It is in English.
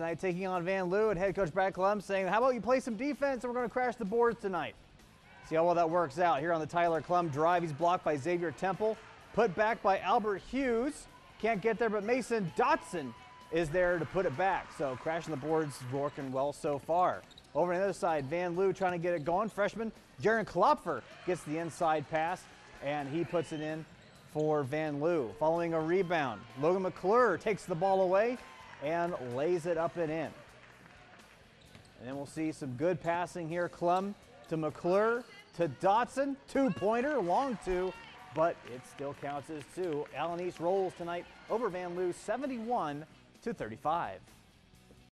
tonight taking on Vanlue and head coach Brad Clem saying, how about you play some defense and we're going to crash the boards tonight. See how well that works out here on the Tyler Clem drive. He's blocked by Xavier Temple, put back by Albert Hughes. Can't get there, but Mason Dotson is there to put it back. So crashing the boards working well so far. Over on the other side, Vanlue trying to get it going. Freshman Jaron Klopfer gets the inside pass, and he puts it in for Vanlue. Following a rebound, Logan McClure takes the ball away and lays it up and in. And then we'll see some good passing here. Clum to McClure to Dotson. Two pointer, long two, but it still counts as two. East rolls tonight over Vanlue 71 to 35.